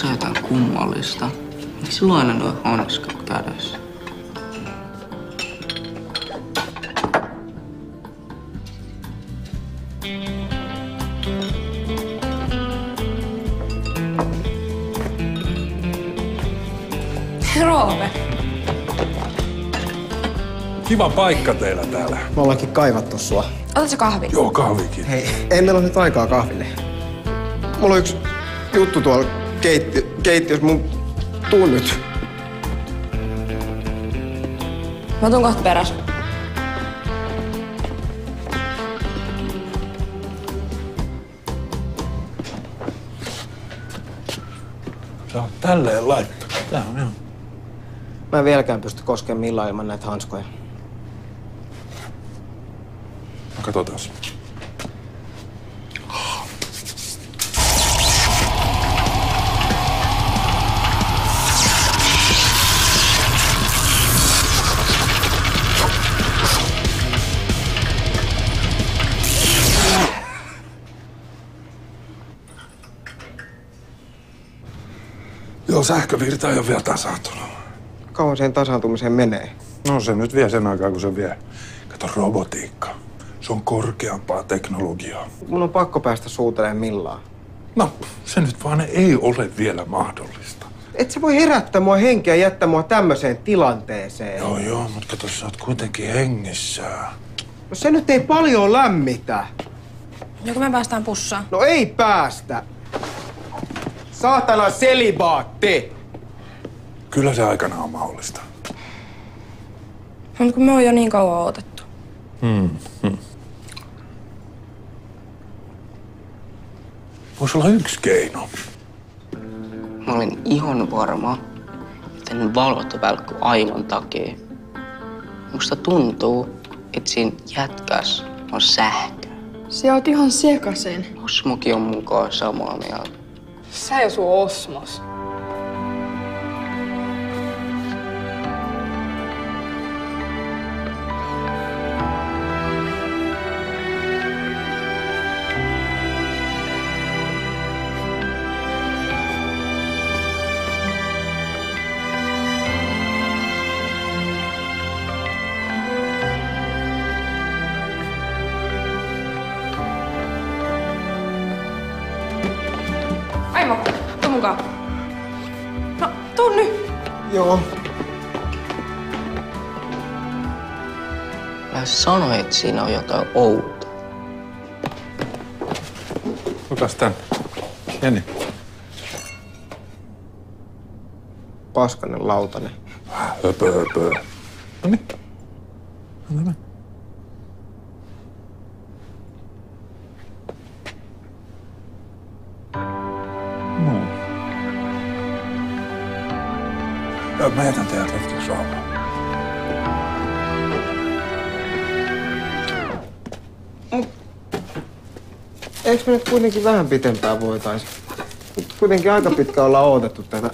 jotain kummallista. Miksi sulla on aina noin hanskat kädessä? Roope. Kiva paikka teillä täällä. Me ollaankin kaivattu sua. Otatko kahvi? Joo, kahvikin. Hei, ei meillä ole nyt aikaa kahville. Mulla on yksi juttu tuolla keitti, keittiössä. Mun tuu nyt. Mä tuun kohta perässä. Sä oot tälleen laittanut. Tää on ihan... Mä en vieläkään pysty koskemaan millään ilman näitä hanskoja. No Joo, sähkövirta ei ole vielä tasaantunut. Kauan siihen tasaantumiseen menee. No se nyt vie sen aikaa, kun se vie. Kato, robotiikka. Se on korkeampaa teknologiaa. Mun on pakko päästä suutelemaan millään. No, se nyt vaan ei ole vielä mahdollista. Et sä voi herättää mua henkeä ja jättää mua tämmöiseen tilanteeseen. Joo, joo, mutta kato, sä oot kuitenkin hengissä. No se nyt ei paljon lämmitä. Joko me päästään pussaan? No ei päästä. Saatana selibaatti! Kyllä se aikana on mahdollista. No, mutta kun me on jo niin kauan odotettu. Voisi olla yksi keino. Mä olin ihan varma, että ne valvottu välkky aivan takia. Musta tuntuu, että siinä jätkäs on sähkö. Sä oot ihan sekasen. Osmokin on mukaan samaa mieltä. Sä ja sun osmos. Aimo, tuu mukaan. No, tuu nyt. Joo. Mä sanoin, että siinä on jotain outoa. Otas tän. Jenni. Paskanen lautanen. Höpö, höpö. No niin. Anna mennä. Mä jätän teidät hetkeksi rauhaan. Eikö me nyt kuitenkin vähän pitempään voitais? Nyt kuitenkin aika pitkä olla odotettu tätä.